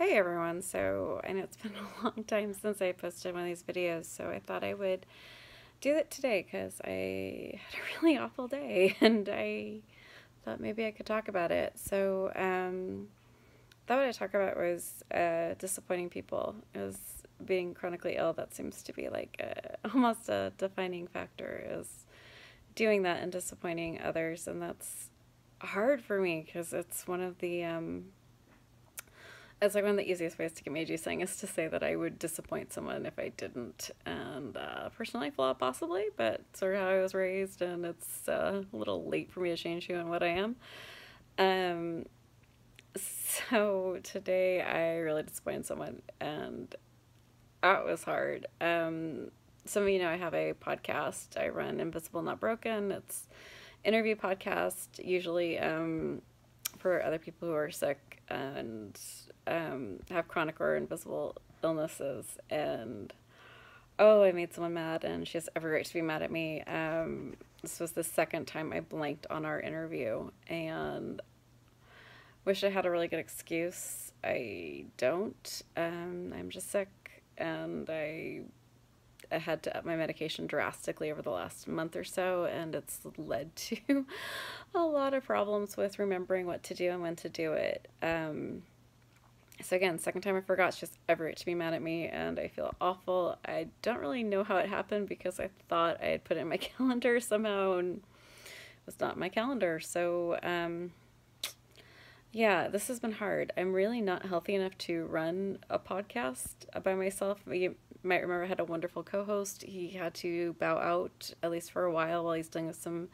Hey everyone, so I know it's been a long time since I posted one of these videos, so I thought I would do it today because I had a really awful day and I thought maybe I could talk about it. So, um, thought what I'd talk about was uh, disappointing people. Is being chronically ill, that seems to be like a, almost a defining factor, is doing that and disappointing others, and that's hard for me because it's one of the um, it's like one of the easiest ways to get me juicing is to say that I would disappoint someone if I didn't. And uh, personally, flaw possibly, but sort of how I was raised, and it's uh, a little late for me to change who and what I am. Um, so today I really disappointed someone, and that was hard. Um, some of you know I have a podcast. I run Invisible Not Broken. It's interview podcast, usually um, for other people who are sick and um, have chronic or invisible illnesses. And oh, I made someone mad, and she has every right to be mad at me. Um, this was the second time I blanked on our interview, and wish I had a really good excuse. I don't. Um, I'm just sick, and I I had to up my medication drastically over the last month or so, and it's led to a lot of problems with remembering what to do and when to do it. Um, so again, second time I forgot, she has every right to be mad at me, and I feel awful. I don't really know how it happened because I thought I had put it in my calendar somehow, and it was not my calendar. So, um, yeah, this has been hard. I'm really not healthy enough to run a podcast by myself. Might remember had a wonderful co-host. He had to bow out at least for a while while he's dealing with some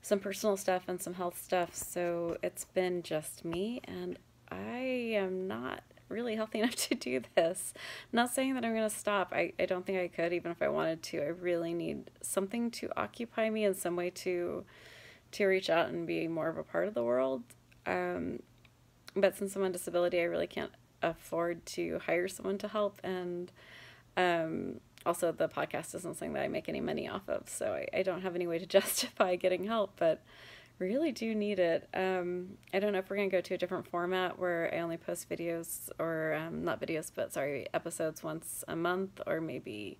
some personal stuff and some health stuff. So it's been just me, and I am not really healthy enough to do this. I'm not saying that I'm going to stop. I, I don't think I could, even if I wanted to. I really need something to occupy me in some way to to reach out and be more of a part of the world. Um, but since I'm on disability, I really can't afford to hire someone to help. And um, also, the podcast isn't something that I make any money off of, so I, I don't have any way to justify getting help. But really do need it. Um, I don't know if we're going to go to a different format where I only post videos or um, not videos, but sorry, episodes once a month or maybe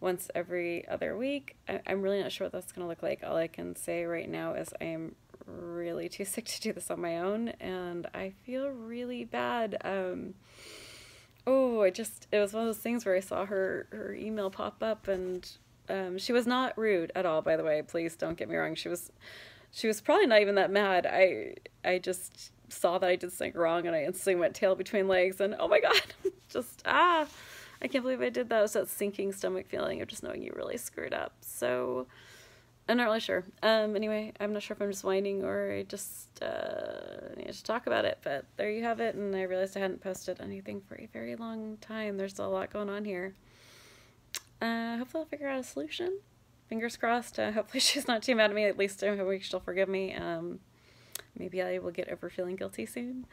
once every other week. I, am really not sure what that's going to look like. All I can say right now is I am really too sick to do this on my own and I feel really bad. Um, oh, I just, it was one of those things where I saw her, her email pop up and um, she was not rude at all, by the way. Please don't get me wrong. She was she was probably not even that mad. I I just saw that I did something wrong and I instantly went tail between legs and oh my god, just ah, I can't believe I did that. It was that sinking stomach feeling of just knowing you really screwed up. So I'm not really sure. Um, anyway, I'm not sure if I'm just whining or I just uh, need to talk about it, but there you have it. And I realized I hadn't posted anything for a very long time. There's a lot going on here. Uh, hopefully I'll figure out a solution fingers crossed. Uh, hopefully she's not too mad at me. At least I hope she'll forgive me. Um, maybe I will get over feeling guilty soon.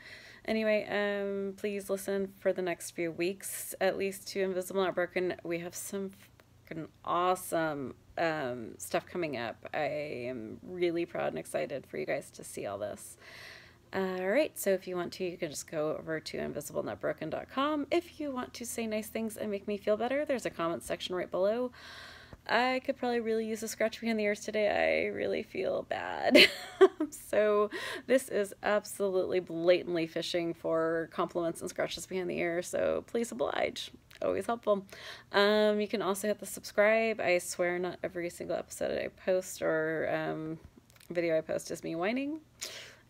Anyway, um, please listen for the next few weeks, at least to Invisible Not Broken. We have some fucking awesome um, stuff coming up. I am really proud and excited for you guys to see all this. All right, so if you want to, you can just go over to invisiblenotbroken.com. If you want to say nice things and make me feel better, there's a comment section right below. I could probably really use a scratch behind the ears today. I really feel bad. so this is absolutely blatantly fishing for compliments and scratches behind the ear. So please oblige. Always helpful. Um, you can also hit the subscribe. I swear not every single episode I post or um, video I post is me whining.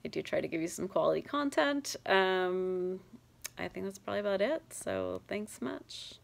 I do try to give you some quality content. Um, I think that's probably about it. So thanks much.